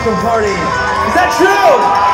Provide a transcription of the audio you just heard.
welcome party. Is that true?